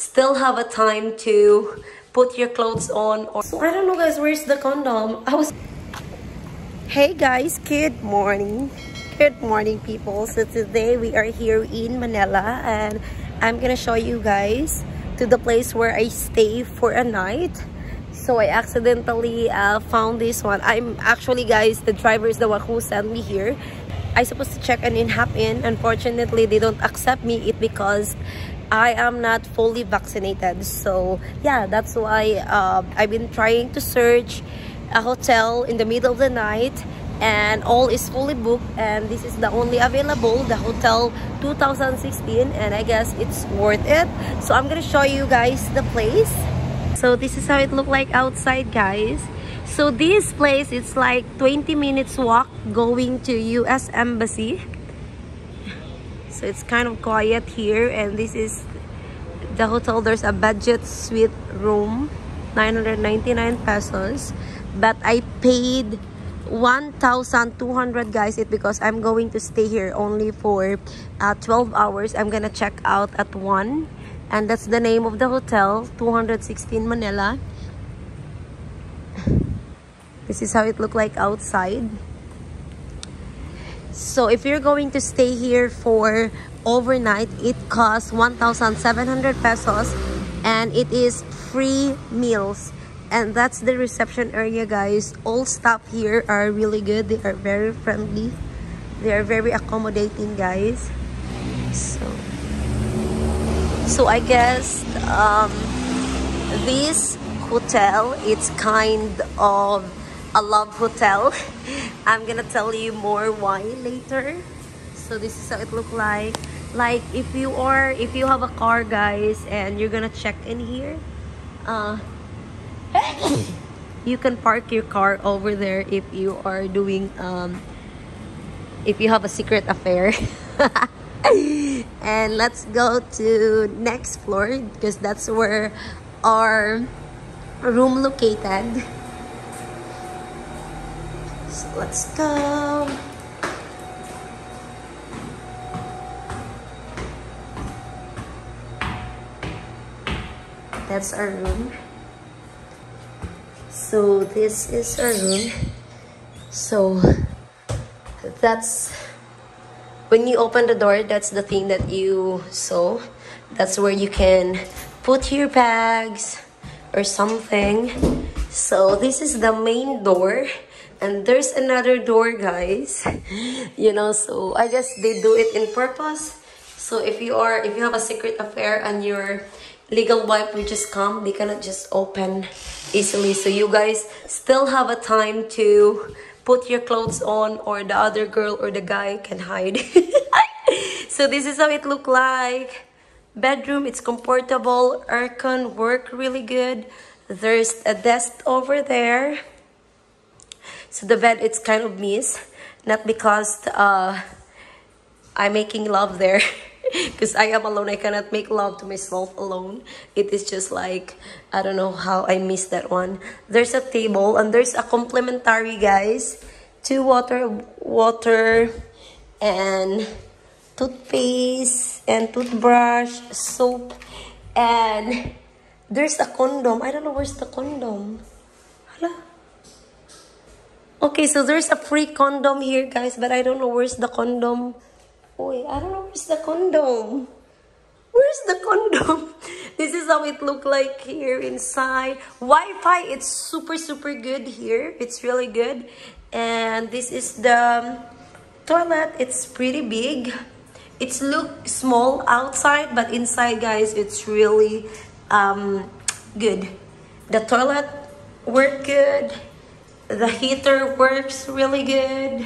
still have a time to put your clothes on or so I don't know guys. Where's the condom? I was hey guys. Good morning. Good morning people. So today we are here in Manila and I'm gonna show you guys to the place where I stay for a night. So I accidentally uh, found this one. I'm actually guys the driver is the one who sent me here. I supposed to check an in Hop Inn. Unfortunately they don't accept me. It because I am not fully vaccinated. So yeah that's why uh, I've been trying to search a hotel in the middle of the night and all is fully booked and this is the only available the hotel 2016 and I guess it's worth it. So I'm gonna show you guys the place. So this is how it looked like outside guys. So this place it's like 20 minutes walk going to US Embassy so it's kind of quiet here and this is the hotel. There's a budget suite room 999 pesos but I paid 1,200 guys it because I'm going to stay here only for uh, 12 hours. I'm gonna check out at 1 and that's the name of the hotel 216 Manila. This is how it look like outside so if you're going to stay here for overnight it costs 1,700 pesos and it is free meals. And that's the reception area guys. All staff here are really good. They are very friendly. They are very accommodating guys. So so i guess um, this hotel it's kind of a love hotel. I'm gonna tell you more why later. So this is how it look like. Like if you are if you have a car guys and you're gonna check in here uh you can park your car over there if you are doing um if you have a secret affair. And let's go to next floor because that's where our room located so let's go. That's our room. So this is our room. So that's when you open the door that's the thing that you saw that's where you can put your bags or something. So this is the main door and there's another door guys. You know so i guess they do it in purpose. So if you are if you have a secret affair and your legal wife will just come they cannot just open easily. So you guys still have a time to put your clothes on or the other girl or the guy can hide. So this is how it look like. Bedroom it's comfortable. Aircon work really good. There's a desk over there so the bed it's kind of miss not because uh i'm making love there because I am alone. I cannot make love to myself alone. It is just like, I don't know how I missed that one. There's a table and there's a complimentary, guys. Two water, water and toothpaste and toothbrush, soap, and there's a condom. I don't know where's the condom. Hala. Okay, so there's a free condom here, guys, but I don't know where's the condom. Wait, I don't know where's the condom. Where's the condom? this is how it look like here inside. Wi-Fi, it's super, super good here. It's really good. And this is the toilet. It's pretty big. It's look small outside, but inside, guys, it's really um, good. The toilet work good. The heater works really good.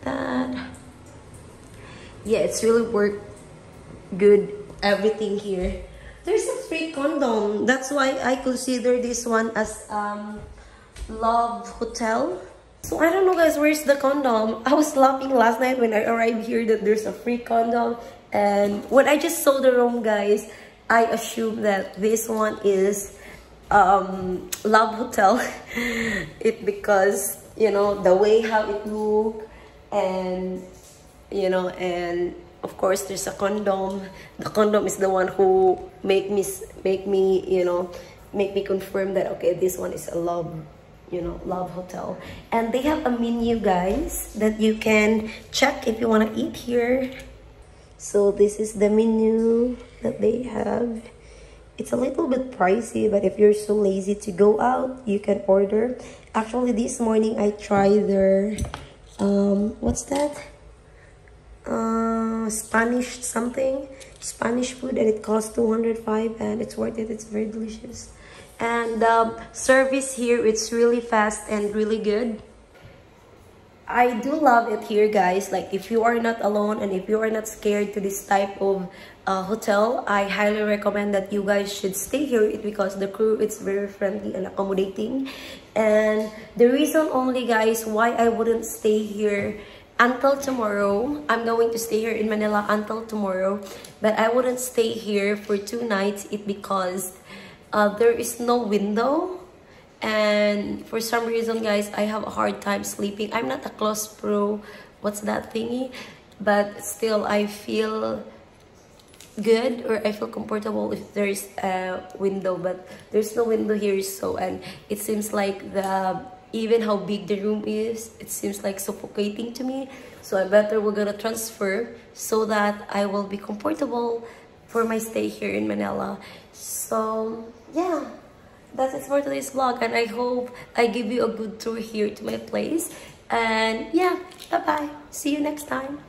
That yeah it's really worked good everything here. There's a free condom. That's why i consider this one as um love hotel. So i don't know guys where's the condom? I was laughing last night when i arrived here that there's a free condom. And when i just saw the room guys i assume that this one is um love hotel. It because you know the way how it look and you know and of course there's a condom. The condom is the one who make me make me you know make me confirm that okay this one is a love you know love hotel. And they have a menu guys that you can check if you want to eat here. So this is the menu that they have it's a little bit pricey but if you're so lazy to go out you can order. Actually this morning i tried their um what's that? Uh spanish something. Spanish food and it costs 205 and it's worth it. It's very delicious. And um, service here it's really fast and really good I do love it here guys. Like if you are not alone and if you are not scared to this type of uh, hotel I highly recommend that you guys should stay here. Because the crew is very friendly and accommodating. And the reason only guys why I wouldn't stay here until tomorrow I'm going to stay here in Manila until tomorrow but I wouldn't stay here for two nights it because uh, there is no window and for some reason guys i have a hard time sleeping. I'm not a close pro what's that thingy? But still i feel good or i feel comfortable if there is a window. But there's no window here so and it seems like the even how big the room is it seems like suffocating to me. So i better we're gonna transfer so that i will be comfortable for my stay here in manila. So yeah that's it for today's vlog and i hope i give you a good tour here to my place. And yeah bye bye see you next time